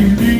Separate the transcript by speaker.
Speaker 1: Baby.